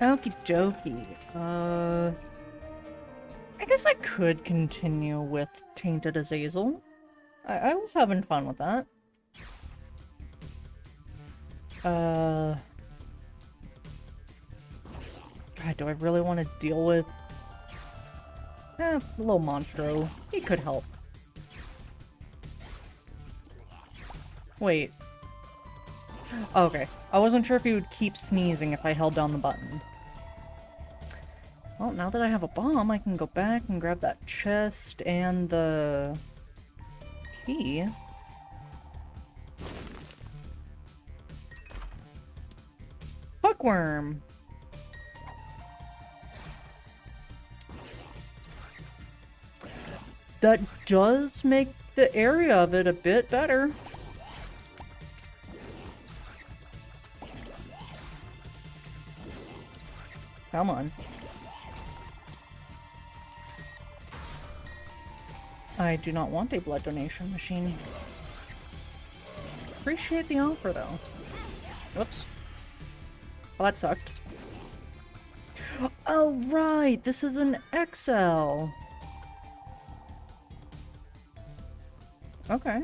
Okie dokie. Uh, I guess I could continue with Tainted Azazel. I, I was having fun with that. Uh, God, do I really want to deal with? Eh, a little Monstro. He could help. Wait. Okay. I wasn't sure if he would keep sneezing if I held down the button. Well, now that I have a bomb, I can go back and grab that chest and the key. Bookworm! That does make the area of it a bit better. Come on. I do not want a blood donation machine. Appreciate the offer, though. Whoops. Well, that sucked. Oh, right! This is an XL! Okay.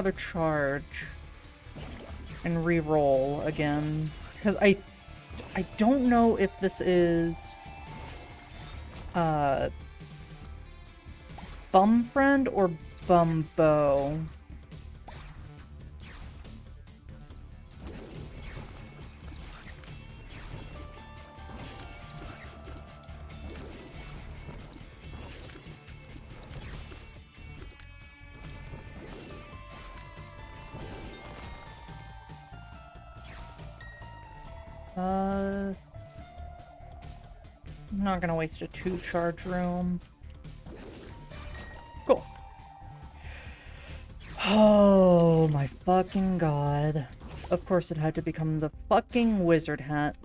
Another charge. And re-roll again. Because I... I don't know if this is... Uh... Bum Friend or Bumbo. Not gonna waste a two charge room. Cool. Oh my fucking god. Of course it had to become the fucking wizard hat.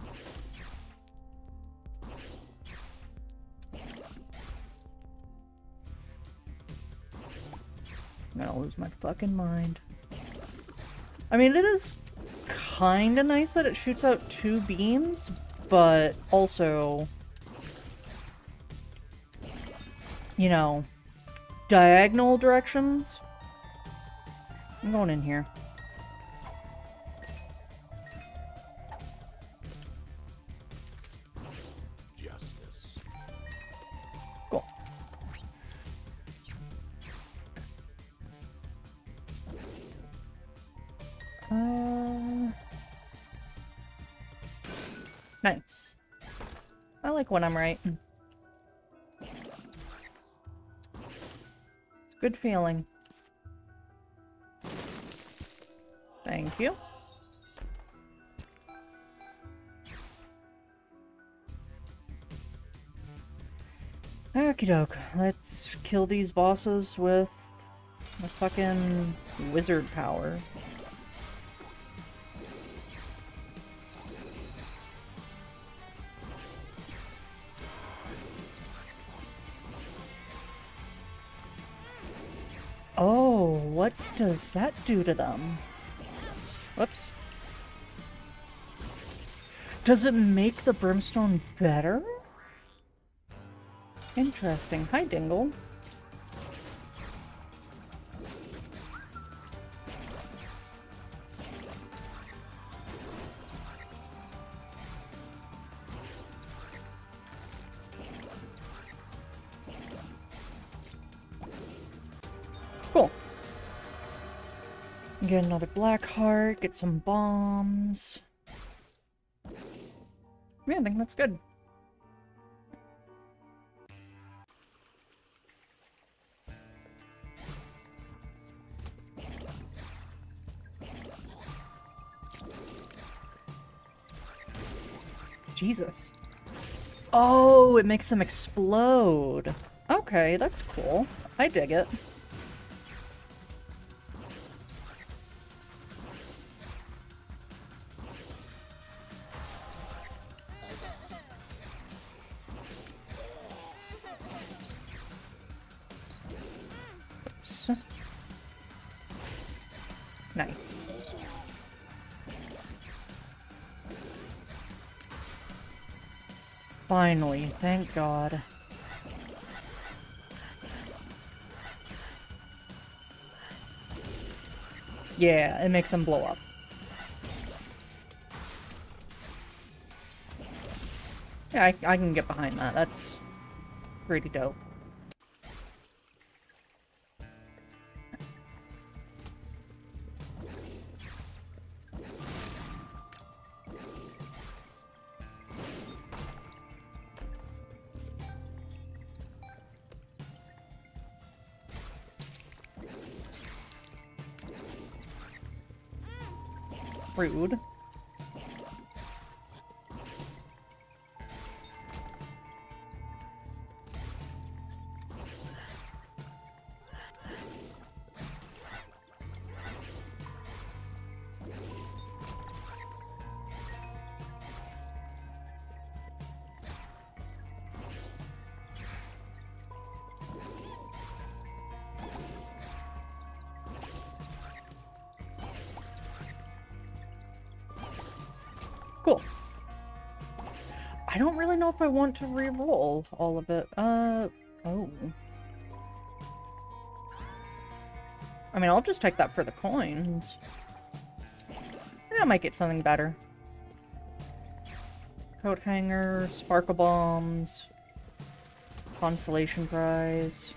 I'm gonna lose my fucking mind. I mean, it is kind of nice that it shoots out two beams, but also, you know, diagonal directions. I'm going in here. Justice. Uh, nice. I like when I'm right. Good feeling. Thank you. Okie doke. Let's kill these bosses with the fucking wizard power. Does that do to them? Whoops. Does it make the brimstone better? Interesting. Hi, Dingle. Another black heart, get some bombs. Yeah, I think that's good. Jesus. Oh, it makes them explode. Okay, that's cool. I dig it. Finally, thank God. Yeah, it makes them blow up. Yeah, I, I can get behind that. That's pretty dope. Rude. Cool. I don't really know if I want to re-roll all of it. Uh, oh. I mean, I'll just take that for the coins. Maybe I might get something better. Coat hanger, sparkle bombs, consolation prize.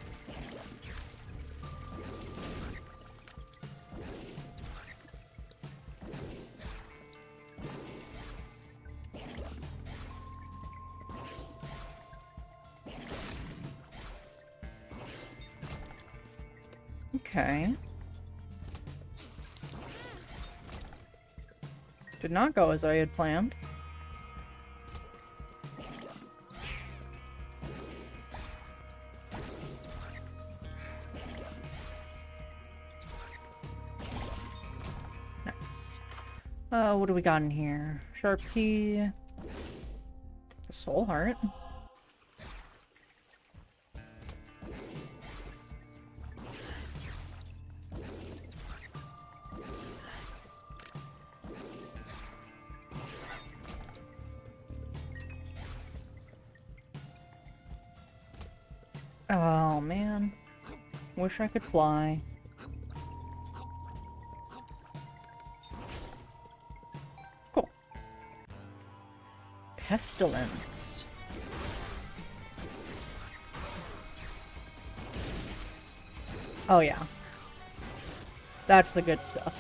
Not go as I had planned. Nice. Uh, what do we got in here? Sharp key. The soul heart. Wish I could fly. Cool. Pestilence. Oh yeah. That's the good stuff.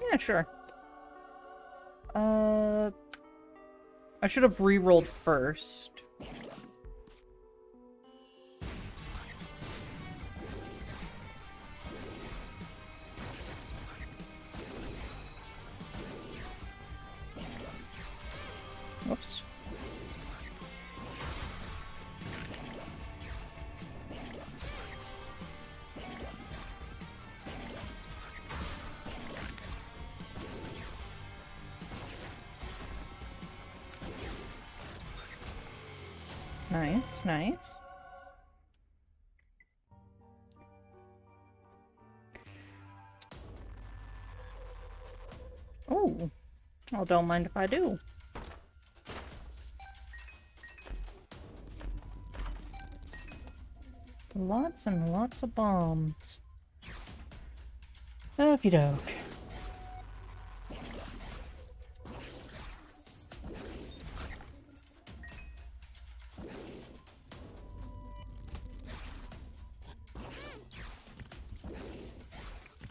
Yeah, sure. Uh... I should have re-rolled first. Whoops. Nice, nice. Oh, well, don't mind if I do. Lots and lots of bombs. Okie doke.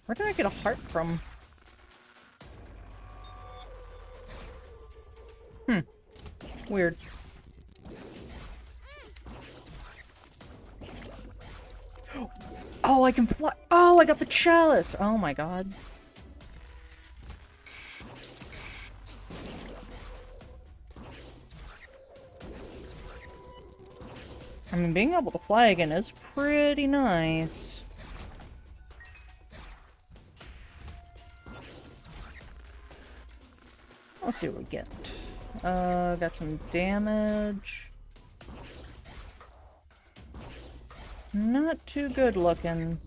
Where did I get a heart from? Hmm. Weird. Oh, I can fly. Oh, I got the chalice. Oh my god. I mean, being able to fly again is pretty nice. Let's see what we get. Uh, got some damage. Not too good looking.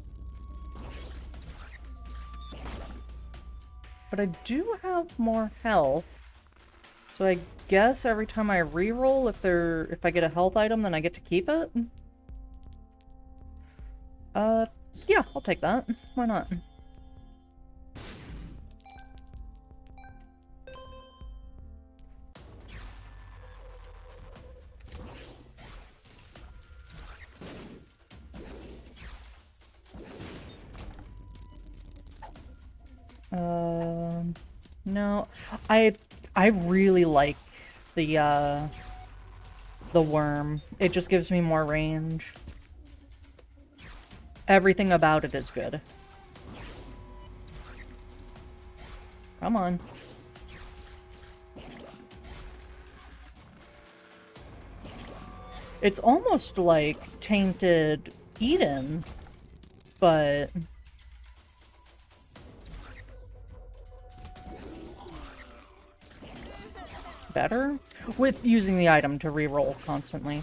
But I do have more health. So I guess every time I reroll, if there if I get a health item, then I get to keep it? Uh, yeah, I'll take that. Why not? I really like the uh the worm. It just gives me more range. Everything about it is good. Come on. It's almost like Tainted Eden, but... Better? With using the item to reroll constantly.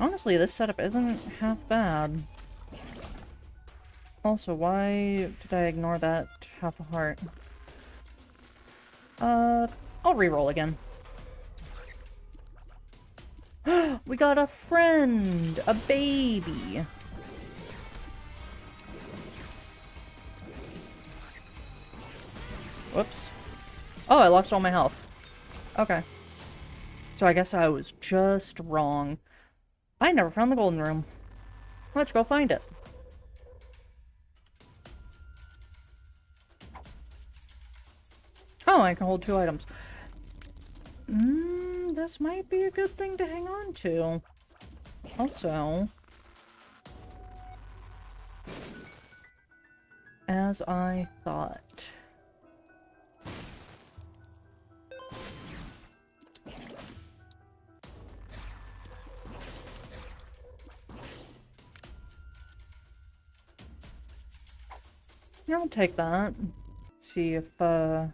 Honestly, this setup isn't half bad. Also, why did I ignore that half a heart? Uh, I'll re-roll again. we got a friend! A baby! Whoops. Oh, I lost all my health. Okay. So I guess I was just wrong. I never found the golden room. Let's go find it. Oh, I can hold two items. Mm, this might be a good thing to hang on to. Also, as I thought. Yeah, I'll take that. Let's see if, uh...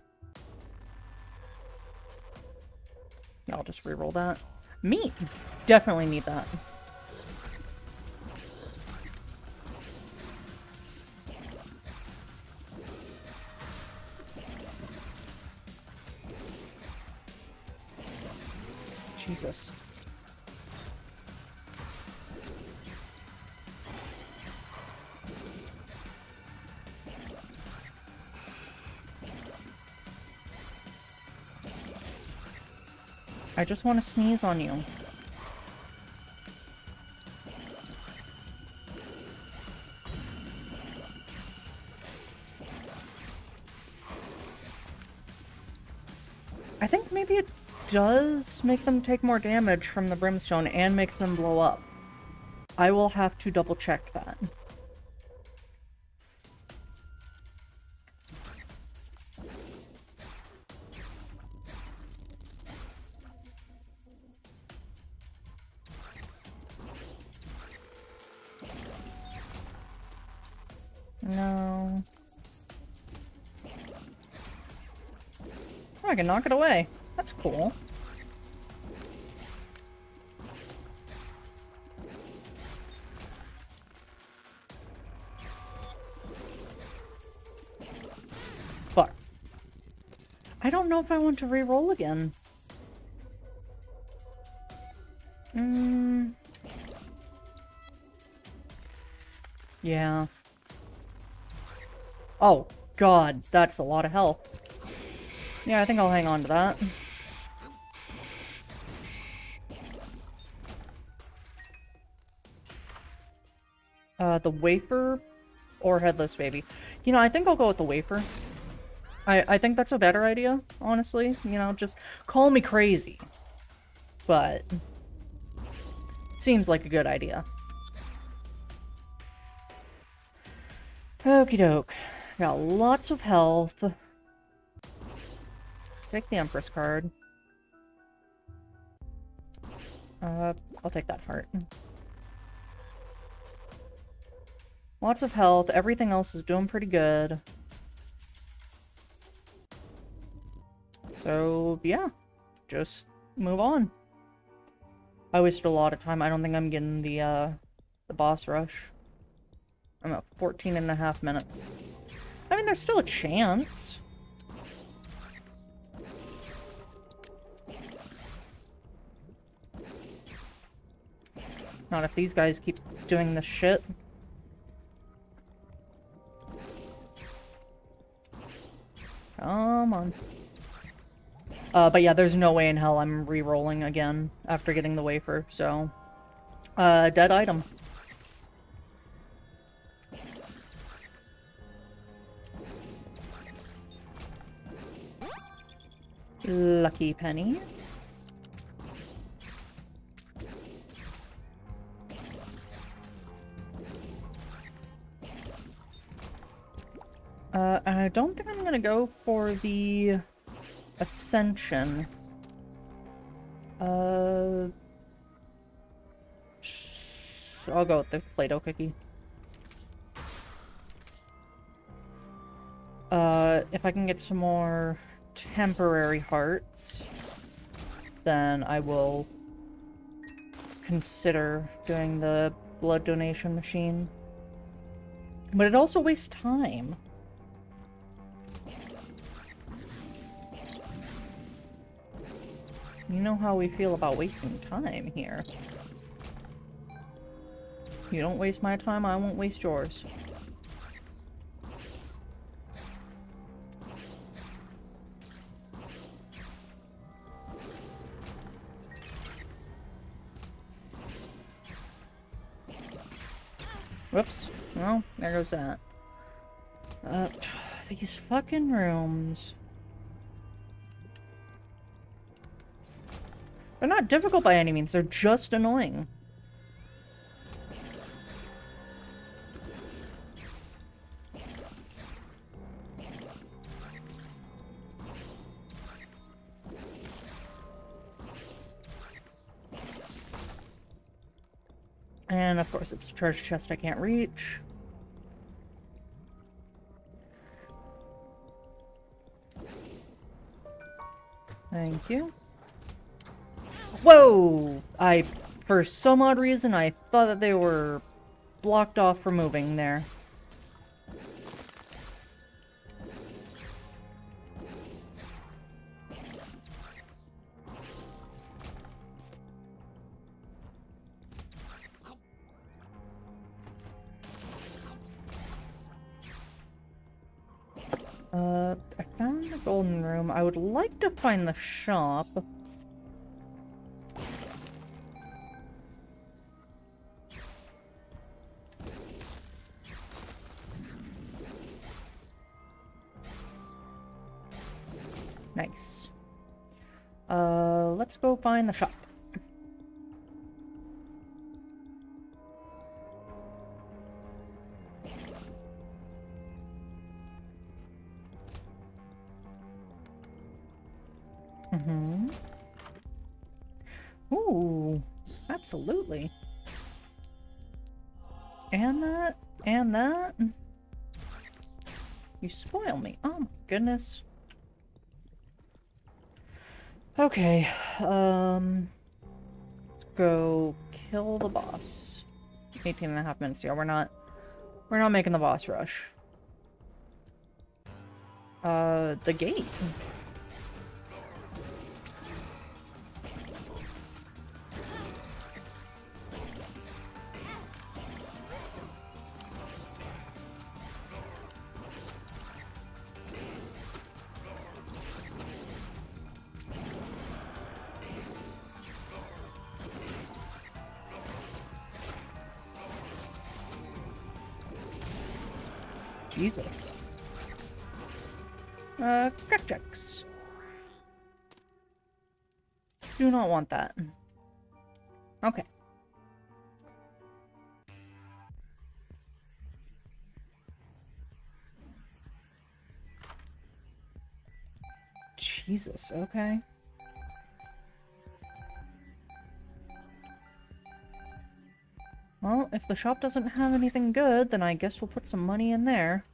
Yeah, I'll just reroll that. Meat! Definitely need that. Jesus. I just want to sneeze on you. I think maybe it does make them take more damage from the brimstone and makes them blow up. I will have to double check that. I can knock it away. That's cool. Fuck. I don't know if I want to re-roll again. Hmm. Yeah. Oh, God, that's a lot of health. Yeah, I think I'll hang on to that. Uh, the wafer or headless baby. You know, I think I'll go with the wafer. I, I think that's a better idea, honestly. You know, just call me crazy. But, seems like a good idea. Okie doke. Got lots of health. Take the Empress card. Uh, I'll take that heart. Lots of health. Everything else is doing pretty good. So, yeah. Just move on. I wasted a lot of time. I don't think I'm getting the, uh, the boss rush. I'm at 14 and a half minutes. I mean, there's still a chance. Not if these guys keep doing this shit. Come on. Uh, but yeah, there's no way in hell I'm re-rolling again after getting the wafer, so... Uh, dead item. Lucky penny. Uh, I don't think I'm gonna go for the Ascension. Uh, I'll go with the Play-Doh cookie. Uh, if I can get some more temporary hearts, then I will consider doing the blood donation machine. But it also wastes time. You know how we feel about wasting time here. You don't waste my time, I won't waste yours. Whoops. Well, there goes that. Uh, these fucking rooms. They're not difficult by any means, they're just annoying. And of course it's a treasure chest I can't reach. Thank you. Whoa! I, for some odd reason, I thought that they were blocked off from moving there. Uh, I found the golden room. I would like to find the shop. Nice. Uh, let's go find the shop. Mm-hmm. Ooh, absolutely. And that, and that. You spoil me. Oh my goodness. Okay, um, let's go kill the boss. 18 and a half minutes. Yeah, we're not, we're not making the boss rush. Uh, the gate. Want that. Okay. Jesus, okay. Well, if the shop doesn't have anything good, then I guess we'll put some money in there.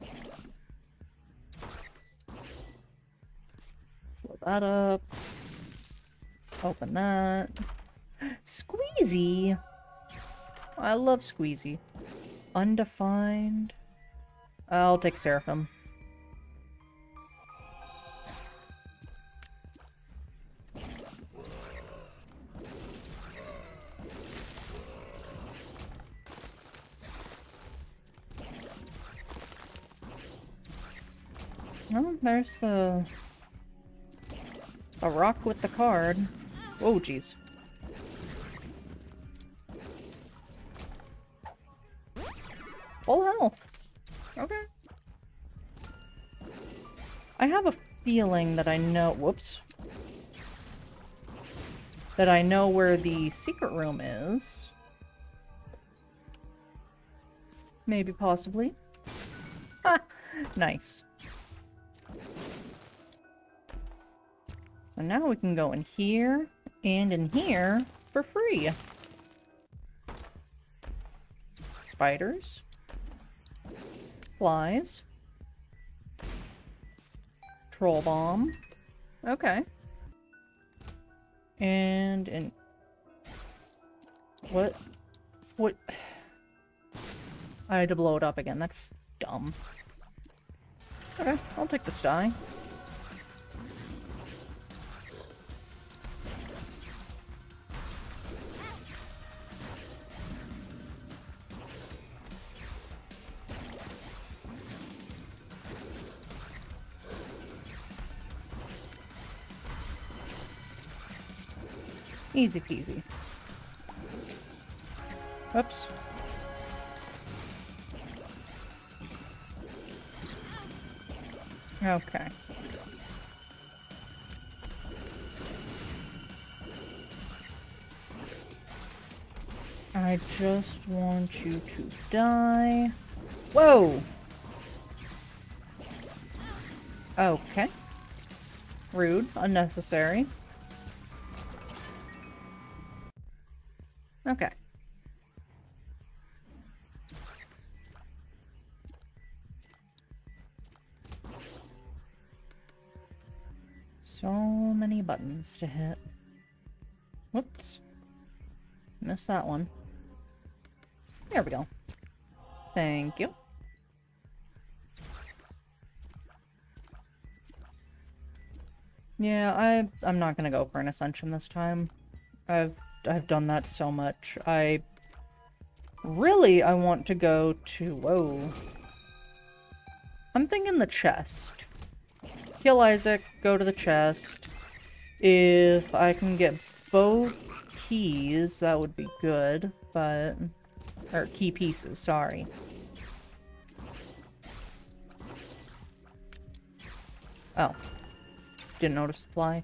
Fill that up. Open that. Squeezy! I love Squeezy. Undefined. I'll take Seraphim. Oh, there's the... A rock with the card. Oh, jeez. Oh, Full health. Okay. I have a feeling that I know... Whoops. That I know where the secret room is. Maybe, possibly. Ha! Nice. So now we can go in here and in here for free. Spiders. Flies. Troll bomb. Okay. And in what what I had to blow it up again. That's dumb. Okay, I'll take the sty. Easy peasy. Oops. Okay. I just want you to die. Whoa! Okay. Rude. Unnecessary. Buttons to hit. Whoops. Missed that one. There we go. Thank you. Yeah, I I'm not gonna go for an ascension this time. I've I've done that so much. I really I want to go to whoa. I'm thinking the chest. Kill Isaac, go to the chest. If I can get both keys, that would be good, but or key pieces, sorry. Oh. Didn't notice the fly.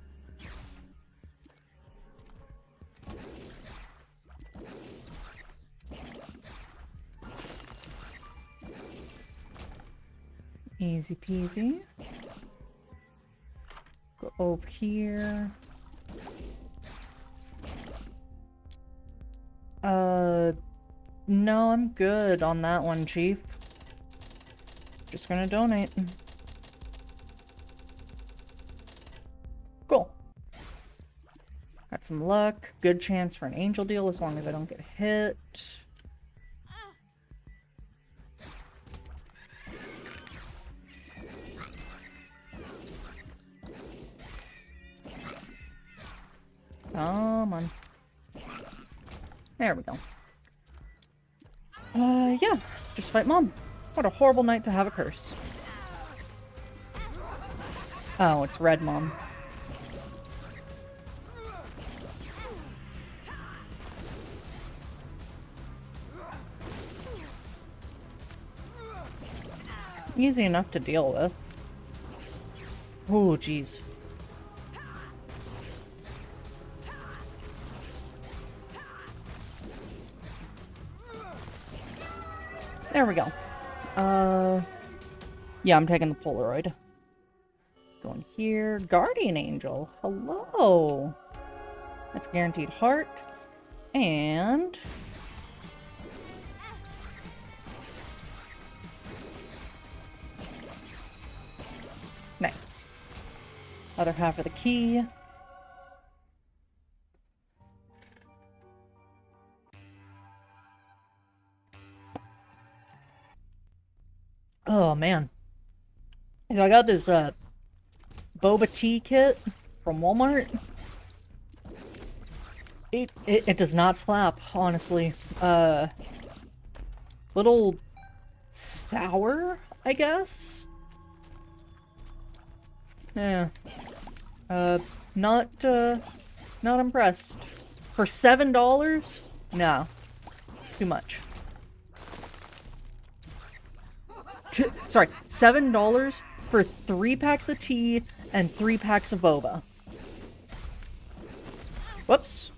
Easy peasy. Go over here. Uh, no, I'm good on that one, Chief. Just gonna donate. Cool. Got some luck. Good chance for an angel deal as long as I don't get hit. Come on. There we go. Uh, yeah. Just fight mom. What a horrible night to have a curse. Oh, it's red mom. Easy enough to deal with. Oh, jeez. There we go. Uh, yeah, I'm taking the Polaroid. Going here. Guardian Angel. Hello. That's guaranteed heart. And... Nice. Other half of the key. Oh man. So I got this uh boba tea kit from Walmart. It, it it does not slap, honestly. Uh little sour, I guess. Yeah. Uh not uh not impressed. For seven dollars? No. Too much. Sorry, seven dollars for three packs of tea and three packs of boba. Whoops.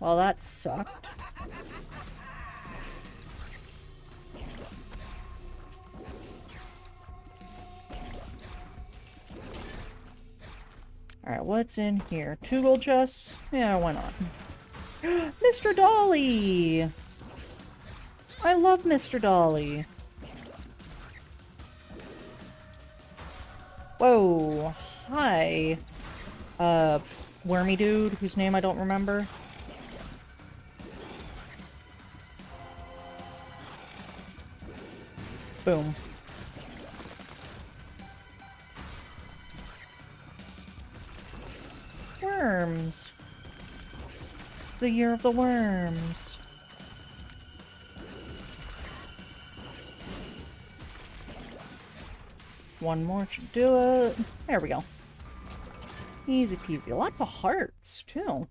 Well, that sucked. Alright, what's in here? Two gold chests? Yeah, why not? Mr. Dolly! I love Mr. Dolly. Whoa. Hi. Uh, wormy dude, whose name I don't remember. Boom. Worms. It's the year of the worms. One more should do it. There we go. Easy peasy. Lots of hearts, too.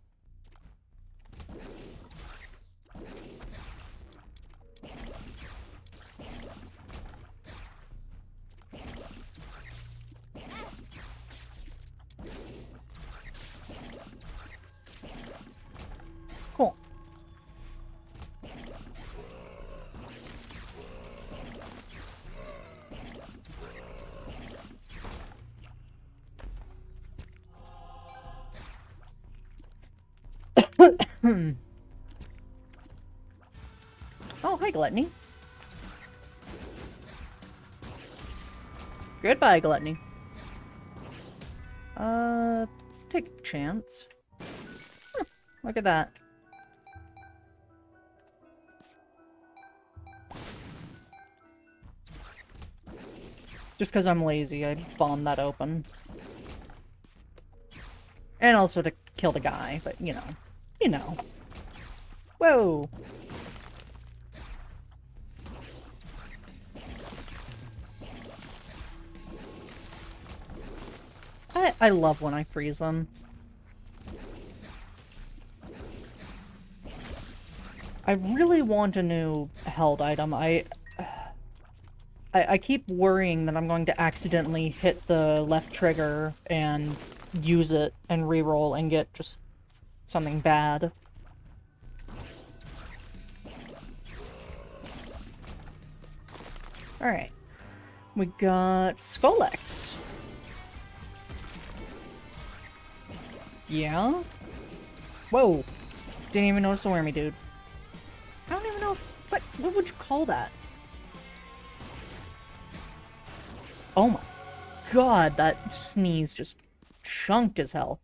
Oh, hi, Gluttony. Goodbye, Gluttony. Uh, take a chance. Huh, look at that. Just because I'm lazy, I bombed that open. And also to kill the guy, but you know. You know. Whoa! I, I love when I freeze them. I really want a new held item. I, I, I keep worrying that I'm going to accidentally hit the left trigger and use it and reroll and get just something bad. Alright. We got Scolex. Yeah? Whoa! Didn't even notice the wormy dude. I don't even know what what would you call that? Oh my god, that sneeze just chunked his health.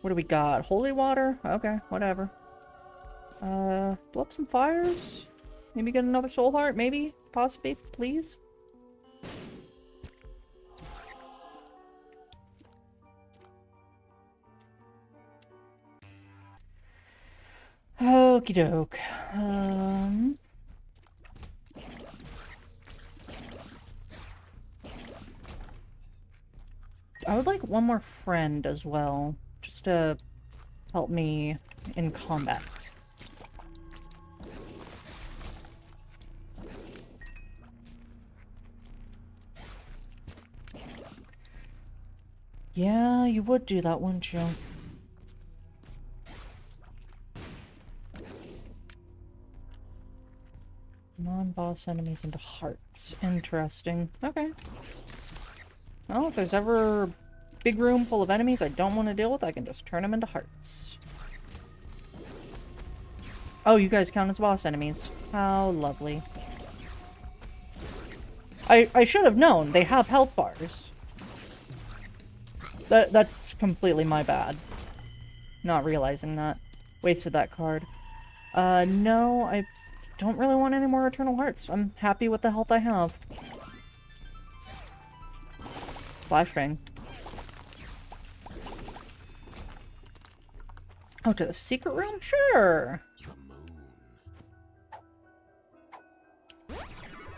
What do we got? Holy water? Okay, whatever. Uh, blow up some fires? Maybe get another soul heart? Maybe? Possibly? Please? Okie doke. Um... I would like one more friend as well, to help me in combat. Yeah, you would do that, wouldn't you? Non boss enemies into hearts. Interesting. Okay. Well, if there's ever big room full of enemies I don't want to deal with, I can just turn them into hearts. Oh, you guys count as boss enemies. How lovely. I, I should have known. They have health bars. That That's completely my bad. Not realizing that. Wasted that card. Uh, no, I don't really want any more Eternal Hearts. I'm happy with the health I have. Flashbang. Oh, to the secret room? Sure!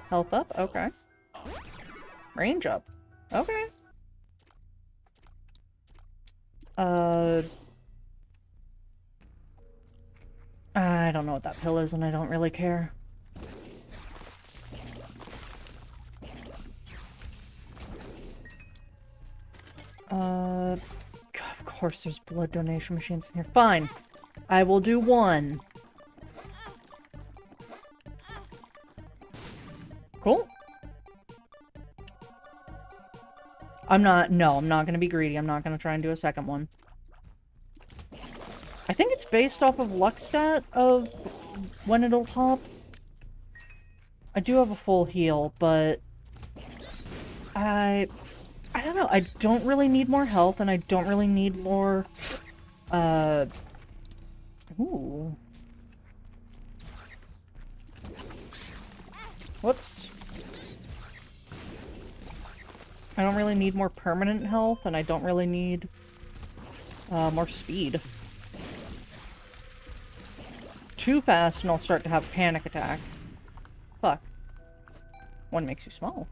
Health up? Okay. Range up. Okay. Uh... I don't know what that pill is and I don't really care. Uh... Course there's blood donation machines in here. Fine. I will do one. Cool. I'm not, no, I'm not to be greedy. I'm not to try and do a second one. I think it's based off of luck stat of when it'll pop. I do have a full heal, but I, I don't know. I don't really need more health, and I don't really need more, uh, ooh. Whoops. I don't really need more permanent health, and I don't really need uh, more speed. Too fast, and I'll start to have panic attack. Fuck. One makes you small.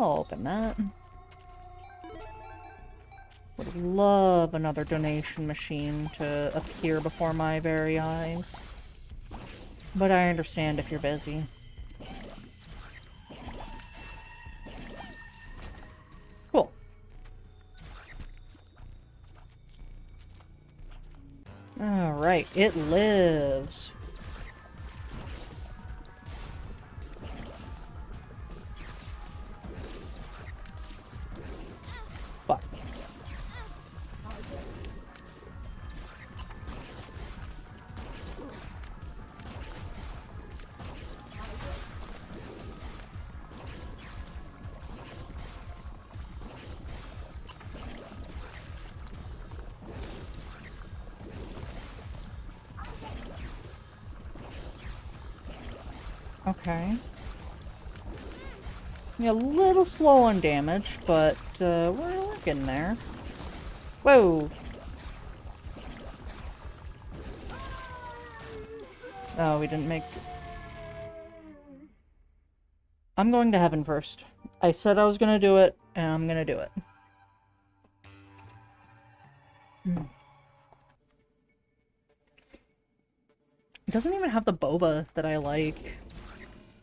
I'll open that. Would love another donation machine to appear before my very eyes. But I understand if you're busy. Cool. Alright, it lives. A little slow on damage, but uh, we're, we're getting there. Whoa! Oh, we didn't make... I'm going to heaven first. I said I was gonna do it, and I'm gonna do it. Hmm. It doesn't even have the boba that I like.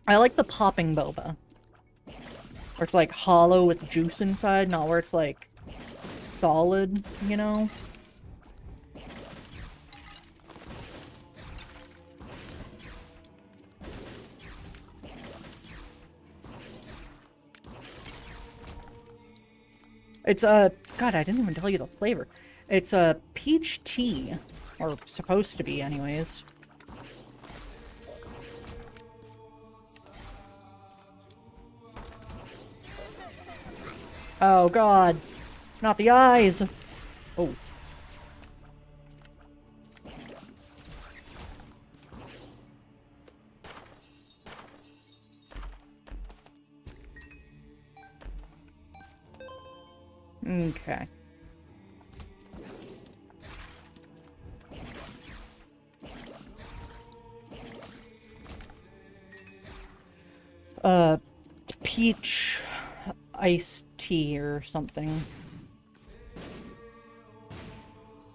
I like the popping boba. Where it's like hollow with juice inside, not where it's like solid, you know? It's a uh, God. I didn't even tell you the flavor. It's a peach tea, or supposed to be, anyways. Oh God, not the eyes. Oh. Okay. Uh, peach iced tea or something.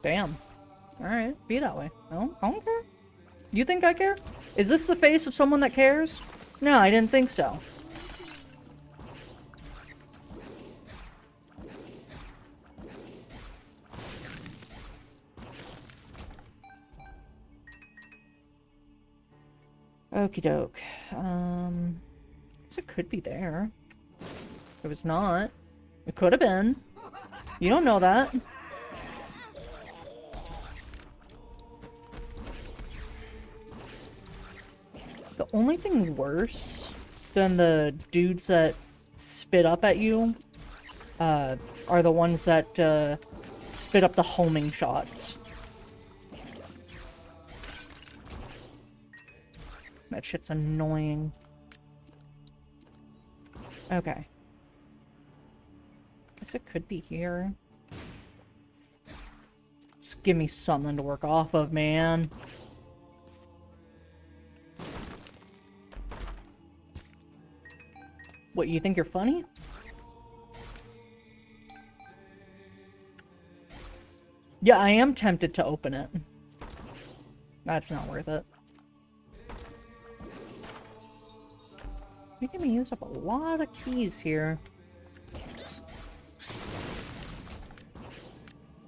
Damn. Alright, be that way. No, I don't care. You think I care? Is this the face of someone that cares? No, I didn't think so. Okie doke. Um, I guess it could be there. It was not. It could have been. You don't know that. The only thing worse than the dudes that spit up at you uh, are the ones that uh, spit up the homing shots. That shit's annoying. Okay. Guess it could be here. Just give me something to work off of, man. What, you think you're funny? Yeah, I am tempted to open it. That's not worth it. Making me use up a lot of keys here.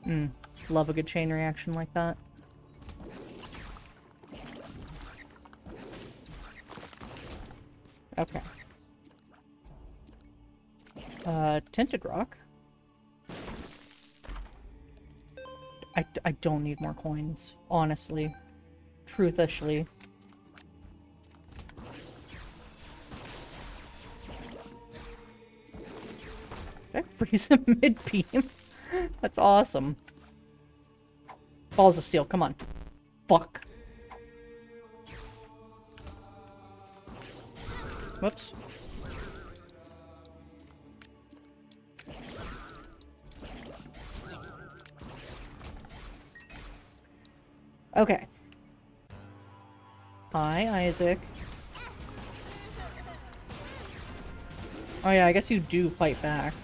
Hmm. Love a good chain reaction like that. Okay. Uh, tinted rock. I, I don't need more coins, honestly. Truthishly. Did I freeze him mid-beam? That's awesome. Balls of steel, come on. Fuck. Whoops. Okay. Hi, Isaac. Oh yeah, I guess you do fight back.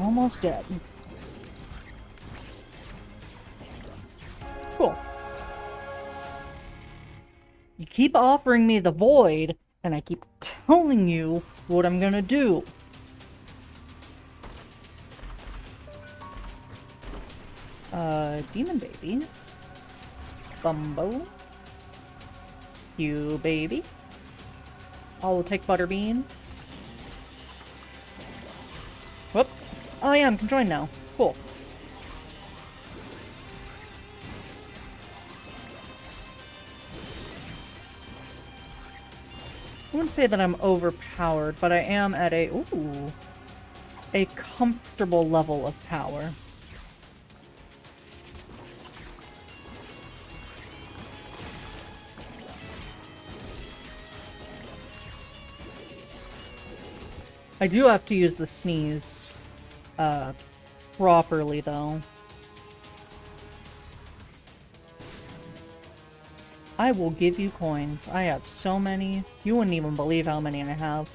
Almost dead. Cool. You keep offering me the void, and I keep telling you what I'm gonna do. Uh, Demon Baby. Bumbo. You baby. I'll take Butterbean. Oh yeah, I can join now. Cool. I wouldn't say that I'm overpowered, but I am at a ooh, a comfortable level of power. I do have to use the sneeze uh, properly, though. I will give you coins. I have so many. You wouldn't even believe how many I have.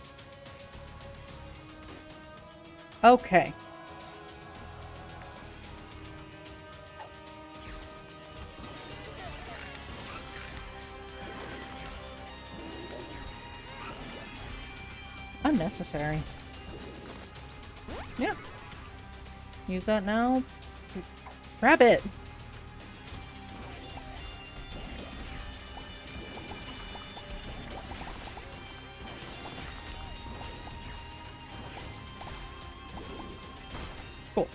Okay. Unnecessary. Yeah. Use that now. Grab it! Cool.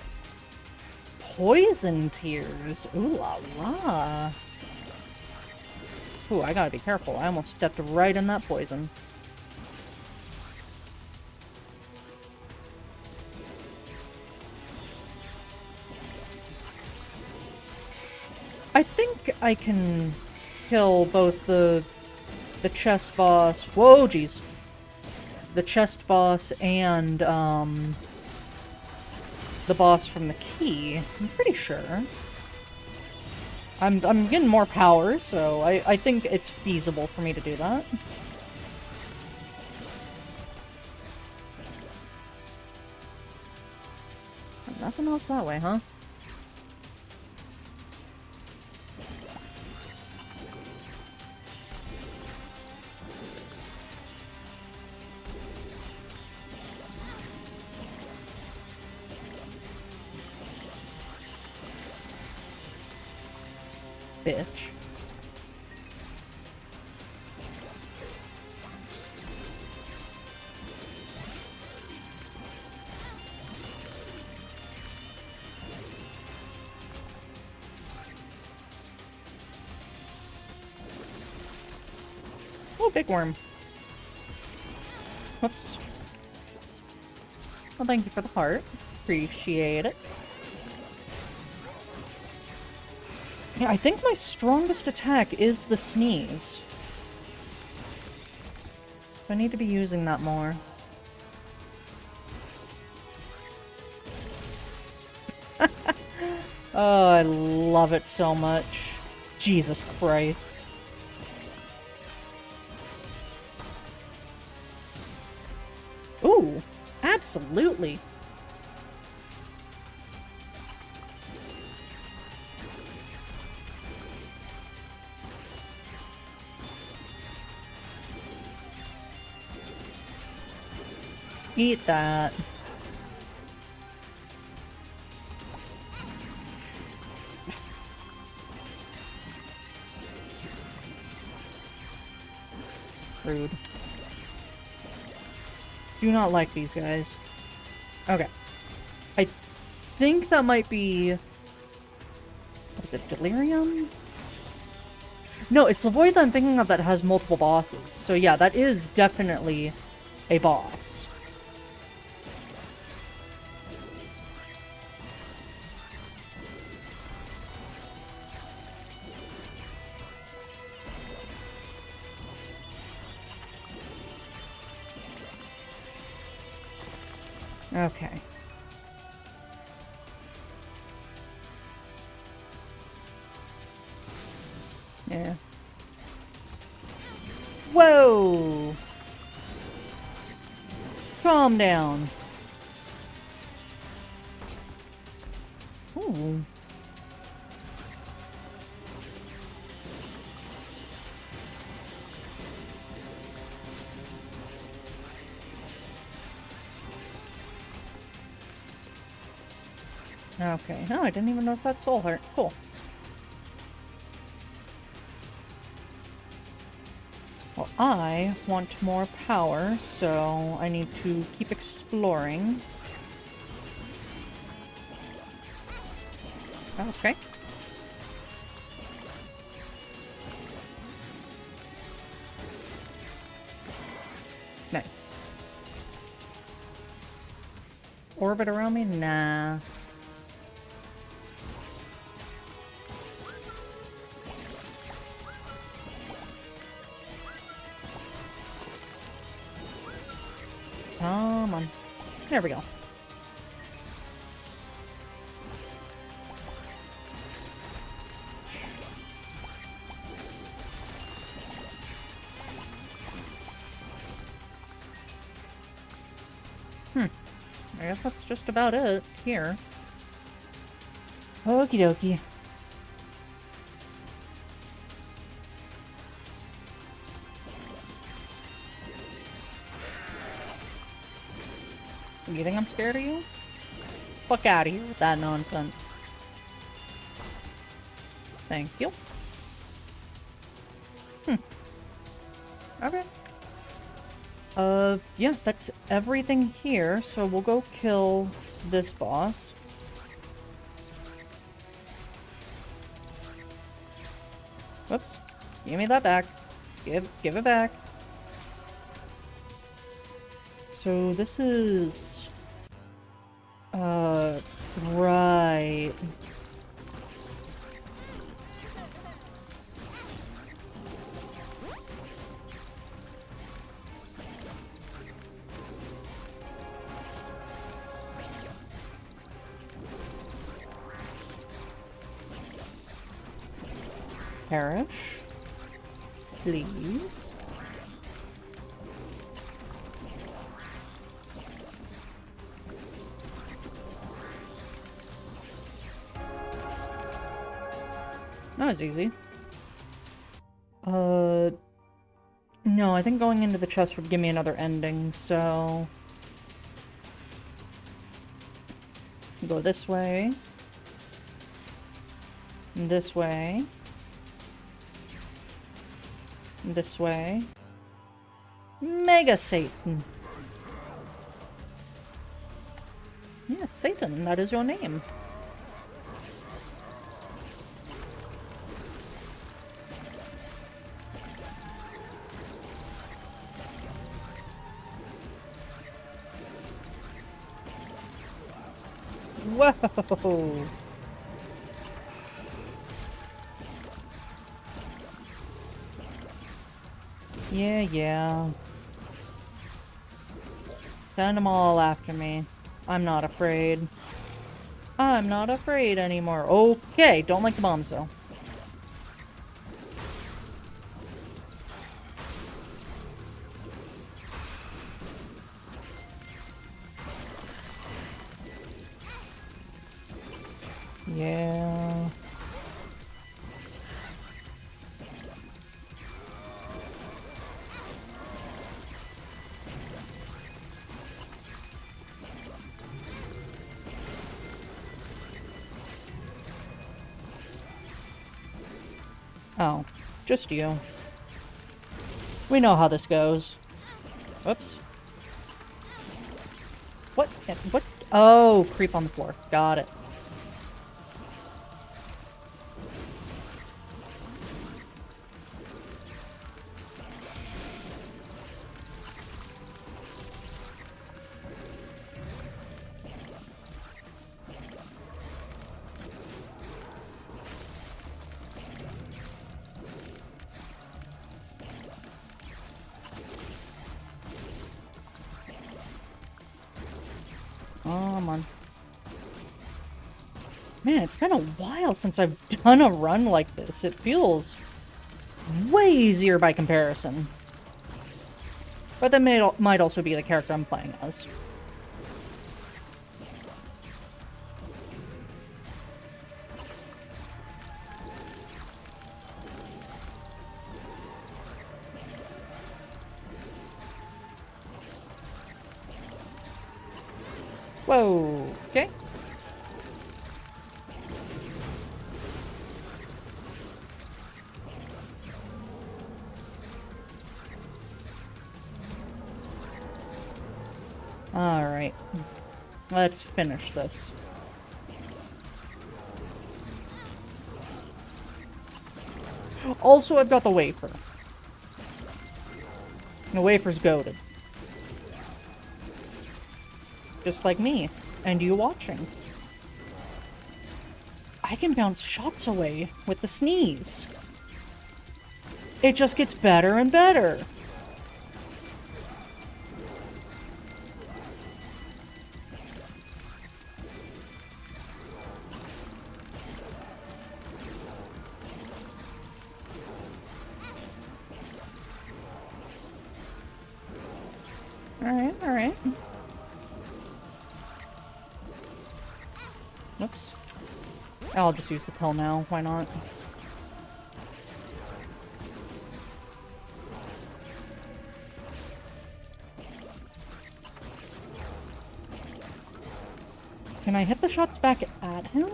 Poison tears. Ooh la la. Ooh, I gotta be careful. I almost stepped right in that poison. I can kill both the the chest boss. Whoa, jeez. The chest boss and um the boss from the key. I'm pretty sure. I'm, I'm getting more power, so I, I think it's feasible for me to do that. Nothing else that way, huh? Worm. Whoops. Well, thank you for the heart. Appreciate it. Yeah, I think my strongest attack is the sneeze. I need to be using that more. oh, I love it so much. Jesus Christ. Absolutely. Eat that. Rude. Do not like these guys. Okay. I think that might be... Is it, Delirium? No, it's the void that I'm thinking of that has multiple bosses. So yeah, that is definitely a boss. Down. Ooh. Okay. No, I didn't even notice that soul heart. Cool. I want more power, so I need to keep exploring. Okay. I guess that's just about it here. Okie dokie. You think I'm scared of you? Fuck out of here with that nonsense. Thank you. Hmm. Okay. Uh, yeah, that's everything here, so we'll go kill this boss. Whoops. Give me that back. Give, give it back. So this is... the chest would give me another ending, so... Go this way. This way. This way. Mega Satan. Yes, Satan, that is your name. Whoa! Yeah, yeah. Send them all after me. I'm not afraid. I'm not afraid anymore. Okay, don't like the bombs though. Just you. We know how this goes. Whoops. What? What? Oh, creep on the floor. Got it. Since I've done a run like this. It feels way easier by comparison. But that may, might also be the character I'm playing as. Whoa, okay. Let's finish this. Also, I've got the wafer. The wafer's goaded. Just like me. And you watching. I can bounce shots away with the sneeze. It just gets better and better. I'll just use the pill now, why not? Can I hit the shots back at him?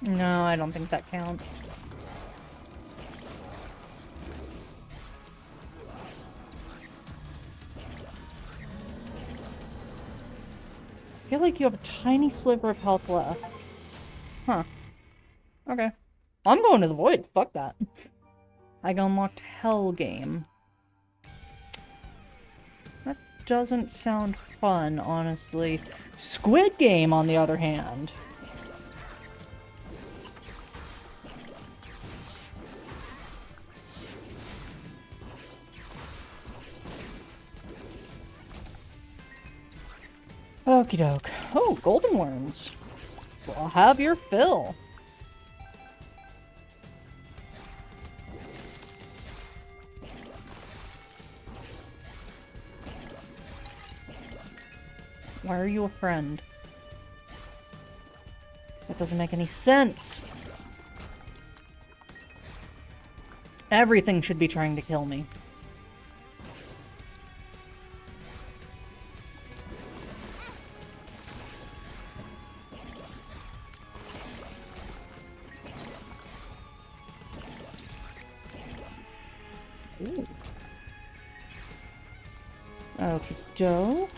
No, I don't think that counts. Like you have a tiny sliver of health left. Huh. Okay. I'm going to the void. Fuck that. I unlocked Hell Game. That doesn't sound fun, honestly. Squid Game, on the other hand. Okie doke. Oh, golden worms. Well, have your fill. Why are you a friend? That doesn't make any sense. Everything should be trying to kill me. Doke.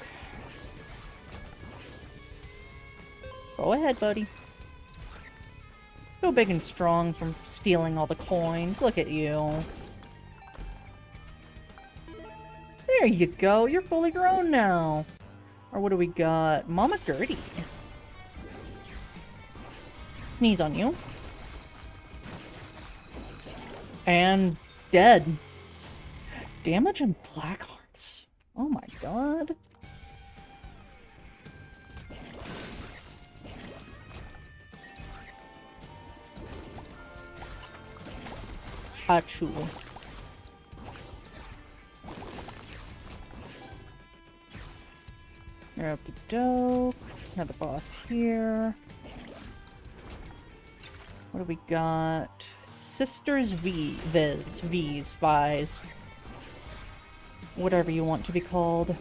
Go ahead, buddy. So big and strong from stealing all the coins. Look at you. There you go. You're fully grown now. Or what do we got? Mama Gurdy. Sneeze on you. And dead. Damage and black. Oh my god. Hachu. Okie doke. Another boss here. What do we got? Sisters V, Viz, V's, Vi's. Whatever you want to be called.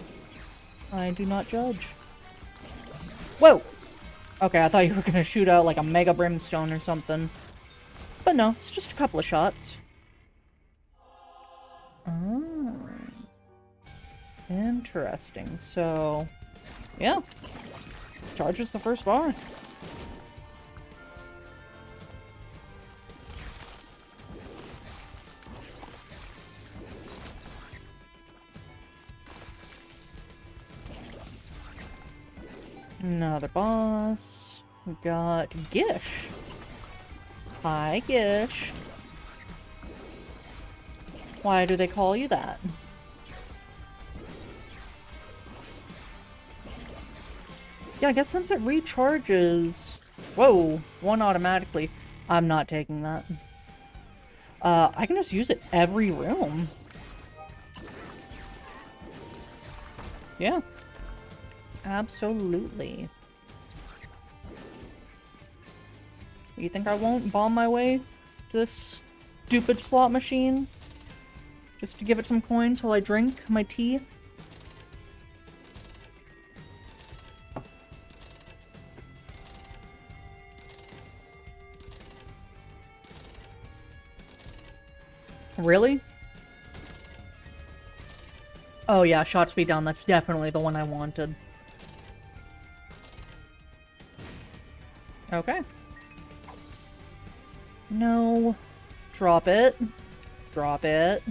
I do not judge. Whoa! Okay, I thought you were gonna shoot out like a Mega Brimstone or something. But no, it's just a couple of shots. Oh. Interesting. So, yeah. Charges the first bar. Another boss. We got Gish. Hi, Gish. Why do they call you that? Yeah, I guess since it recharges... Whoa, one automatically. I'm not taking that. Uh, I can just use it every room. Yeah. Absolutely. You think I won't bomb my way to this stupid slot machine? Just to give it some coins while I drink my tea? Really? Oh yeah, shot speed down. That's definitely the one I wanted. Okay. No. Drop it. Drop it.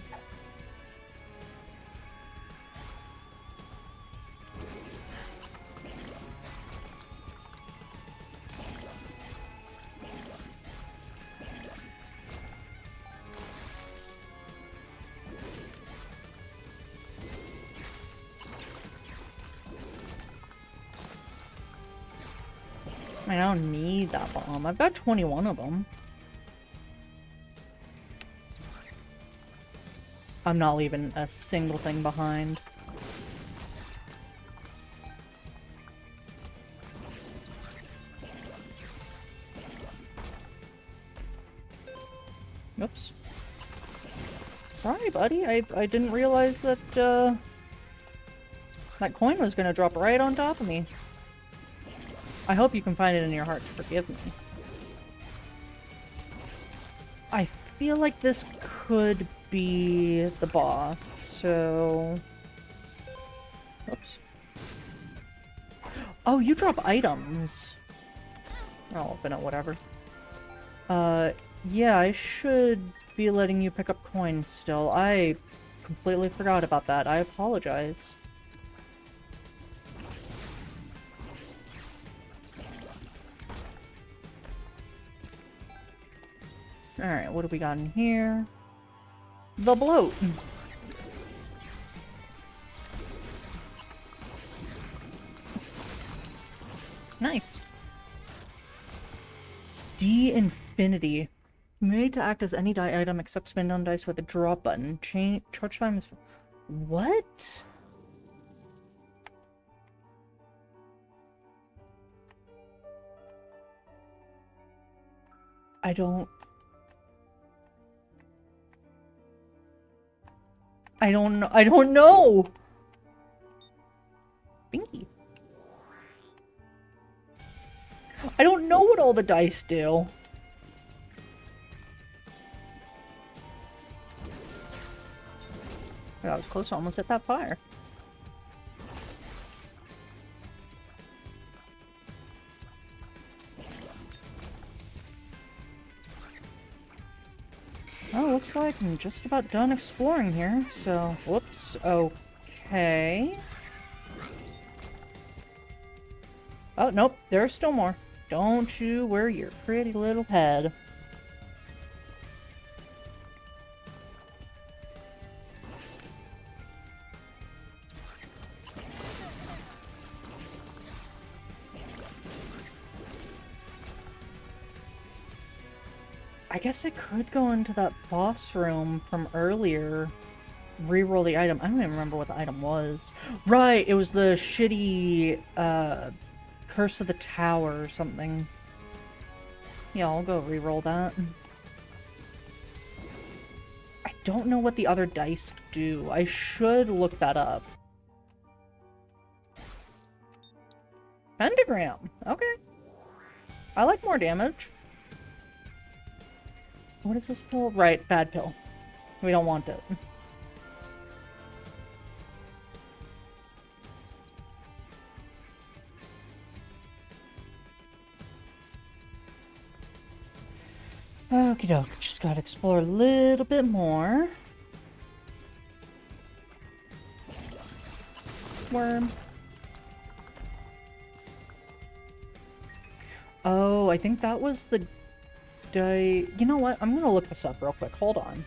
I've got 21 of them. I'm not leaving a single thing behind. Oops. Sorry, buddy. I, I didn't realize that, uh, that coin was gonna drop right on top of me. I hope you can find it in your heart to forgive me. Feel like this could be the boss, so... Oops. Oh, you drop items. I'll open it, whatever. Uh, yeah, I should be letting you pick up coins still. I completely forgot about that. I apologize. Alright, what do we got in here? The bloat. Nice. D Infinity. Made to act as any die item except Spindown Dice with a drop button. Change charge time is. What? I don't. I don't know. I don't know. Binky. I don't know what all the dice do. I was close, almost hit that fire. Oh, looks like I'm just about done exploring here, so... Whoops. Okay. Oh, nope. There's still more. Don't you wear your pretty little head. I guess I could go into that boss room from earlier, reroll the item. I don't even remember what the item was. Right, it was the shitty uh, Curse of the Tower or something. Yeah, I'll go reroll that. I don't know what the other dice do. I should look that up. Pentagram. Okay. I like more damage. What is this pill? Right, bad pill. We don't want it. Okie doke, just gotta explore a little bit more. Worm. Oh, I think that was the You know what? I'm gonna look this up real quick. Hold on.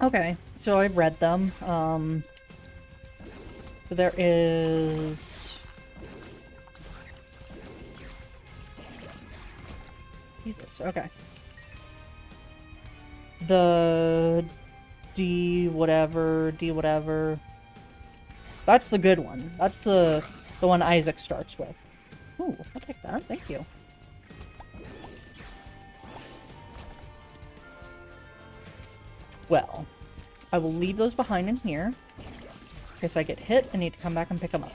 Okay, so I've read them. Um, there is... Jesus, okay. The D whatever, D whatever. That's the good one. That's the the one Isaac starts with. Ooh, I'll take that. Thank you. Well, I will leave those behind in here. In case I get hit, I need to come back and pick them up.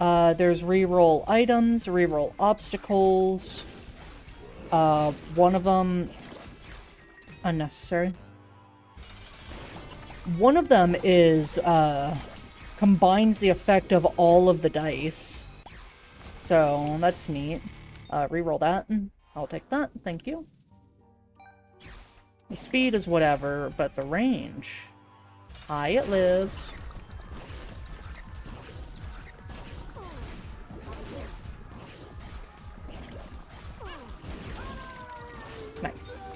Uh, there's reroll items, reroll obstacles. Uh, one of them... Unnecessary. One of them is, uh... Combines the effect of all of the dice. So, that's neat. Uh, reroll that. And I'll take that. Thank you. The speed is whatever, but the range... High it lives. Nice.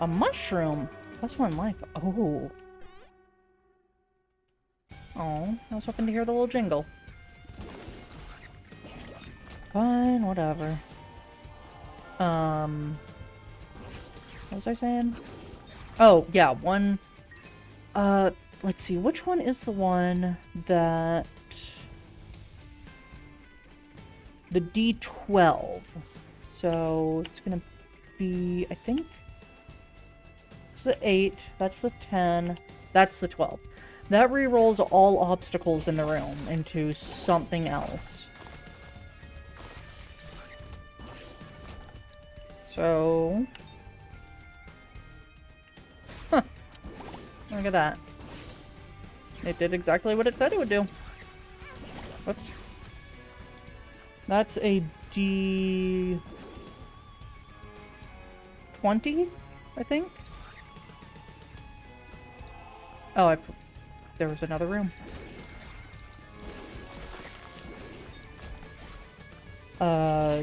A mushroom. That's Plus one life. Oh. Oh, I was hoping to hear the little jingle. Fine, whatever. Um... What was I saying? Oh, yeah, one... Uh, let's see, which one is the one that... The D12. So, it's gonna be, I think... It's the 8, that's the 10, that's the 12. That re-rolls all obstacles in the room into something else. So... Look at that. It did exactly what it said it would do. Whoops. That's a D... 20, I think? Oh, I... There was another room. Uh...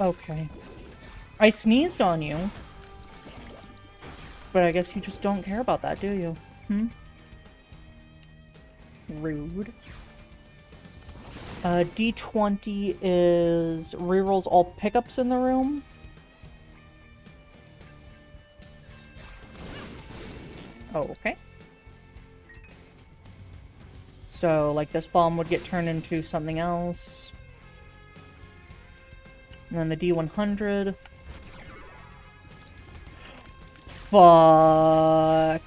Okay. I sneezed on you. But I guess you just don't care about that, do you? Hmm? Rude. Uh, D20 is rerolls all pickups in the room. Okay. So, like, this bomb would get turned into something else. And then the D100. Fuck.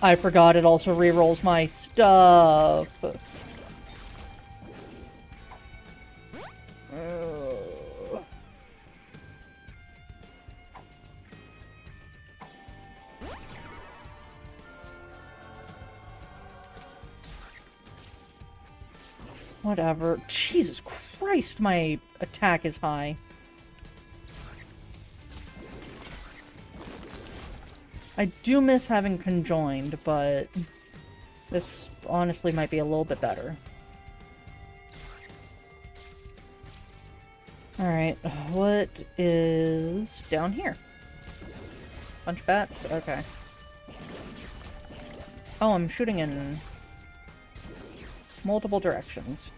I forgot it also rerolls my stuff. Whatever. Jesus Christ, my attack is high. I do miss having conjoined, but this honestly might be a little bit better. Alright, what is down here? Bunch of bats? Okay. Oh, I'm shooting in multiple directions.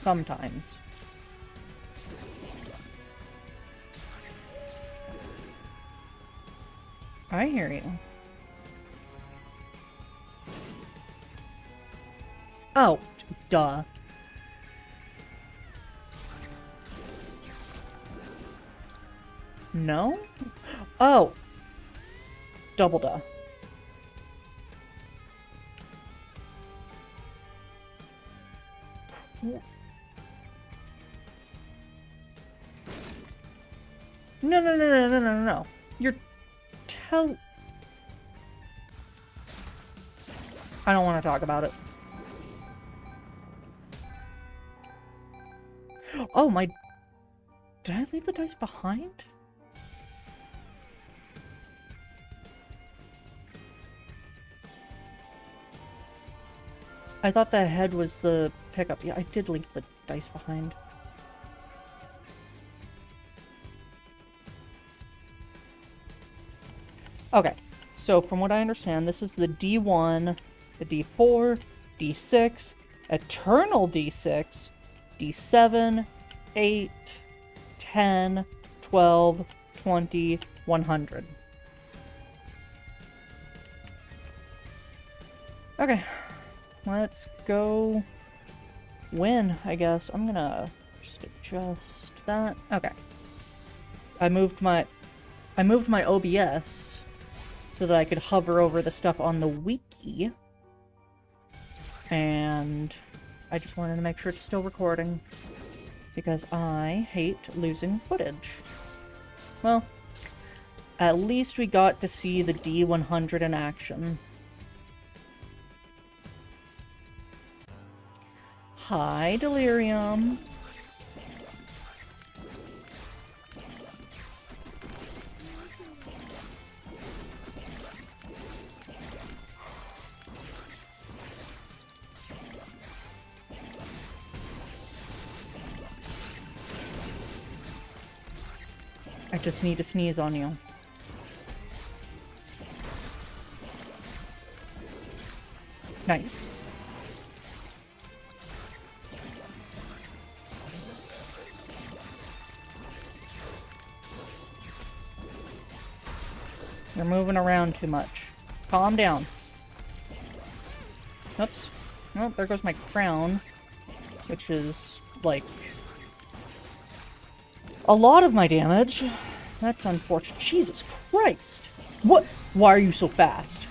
Sometimes. I hear you. Oh, duh. No? Oh. Double duh. No, no, no, no, no, no, no. You're tell... I don't want to talk about it. Oh, my... Did I leave the dice behind? I thought the head was the pickup. Yeah, I did leave the dice behind. Okay, so from what I understand, this is the D1, the D4, D6, Eternal D6, D7, 8, 10, 12, 20, 100. Okay, let's go win, I guess. I'm gonna just adjust that. Okay. I moved my I moved my OBS so that I could hover over the stuff on the wiki. And I just wanted to make sure it's still recording because I hate losing footage. Well, at least we got to see the D100 in action. Hi, Delirium. I just need to sneeze on you. Nice. You're moving around too much. Calm down. Oops. Oh, there goes my crown. Which is, like... A lot of my damage. That's unfortunate. Jesus Christ! What? Why are you so fast?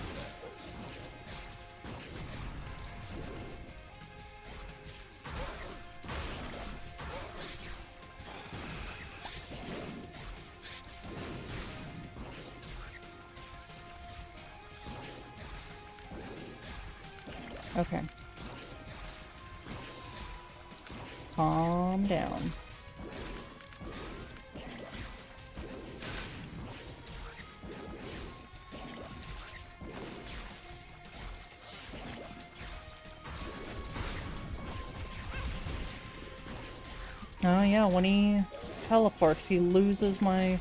Oh yeah, when he teleports, he loses my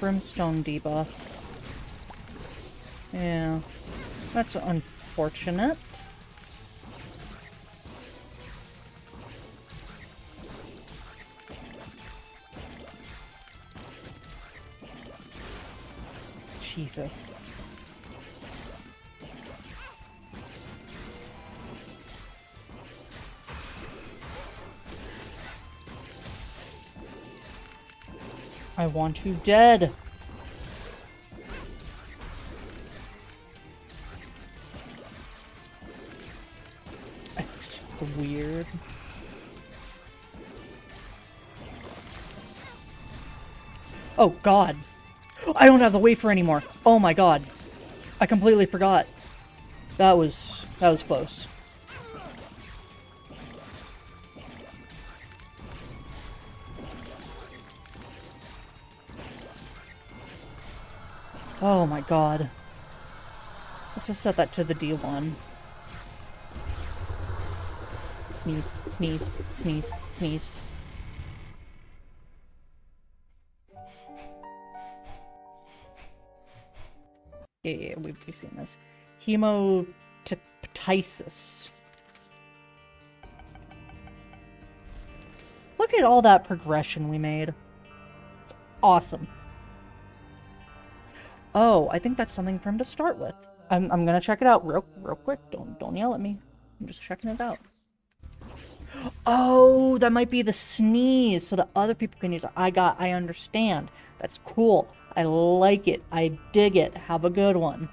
brimstone debuff. Yeah, that's unfortunate. Jesus. Want you dead. It's weird. Oh god. I don't have the wafer anymore. Oh my god. I completely forgot. That was that was close. God. Let's just set that to the D1. Sneeze, sneeze, sneeze, sneeze. Yeah, yeah, we've, we've seen this. Hemoptysis. Look at all that progression we made. It's awesome. Oh, I think that's something for him to start with. I'm, I'm gonna check it out real real quick. Don't don't yell at me. I'm just checking it out. Oh, that might be the sneeze, so that other people can use it. I got. I understand. That's cool. I like it. I dig it. Have a good one.